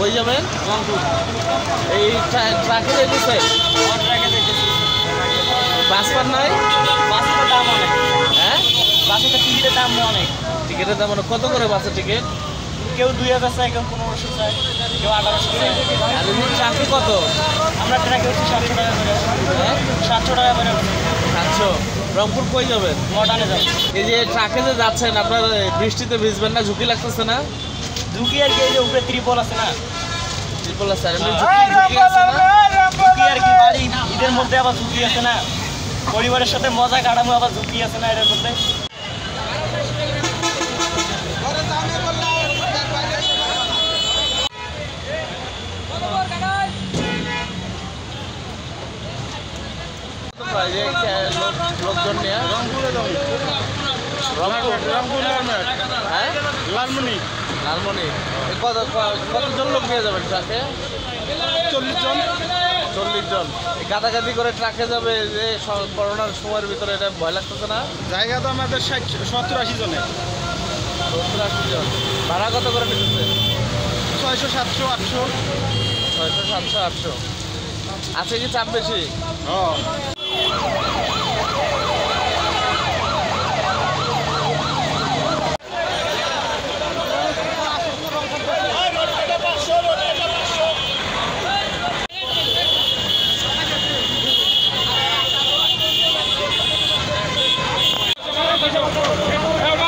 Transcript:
কই যাবেন এই ট্রা- ট্রাকে যেতেছে। বাস পার নাই? বাসের দাম অনেক। হ্যাঁ? বাসের টিকিটের দাম অনেক। টিকিটের দাম মানে কত করে বাসের টিকিট? কেউ দুই হাজার চায় কেউ পনেরোশো চায় কেউ আঠারোশো চায়। আর ট্রাকে কত? আমরা ট্রাকে হচ্ছে সাতশো টাকা করে। হ্যাঁ? সাতশো টাকা করে। সাতশো? রংপুর কই যাবেন? মডার্নে যাবে। এই যে ট্রাকে যে যাচ্ছেন আপনার বৃষ্টিতে ভিজবেন না ঝুঁকি লাগতেছে না? ঝুঁকি আর কি এই যে উপরে ত্রিপল আছে না? ট্রিপল আছে আর কি বাড়ি ঈদের মধ্যে আবার ঝুঁকি আছে না? পরিবারের সাথে মজা কাটামো আবার ঝুঁকি আছে না এটার মধ্যে? লোকজন নিয়ে। রংপুর লালমনি। লালমনি। কত কতজন লোক নিয়ে যাবেন ট্রাকে? চল্লিশ জন। চল্লিশ জন। গাদাগাদি করে ট্রাকে যাবে যে করোনার সময়ের ভিতরে এটা ভয় লাগতেছে না? জায়গা তো আমাদের ষাট সত্তর আশি জনের সত্তর আশি জন। ভাড়া কত করে নিতেছে? ছয়শো সাতশো আটশো। ছয়শো সাতশো আটশো। আছে কি চাপ বেশি? ও Tell them how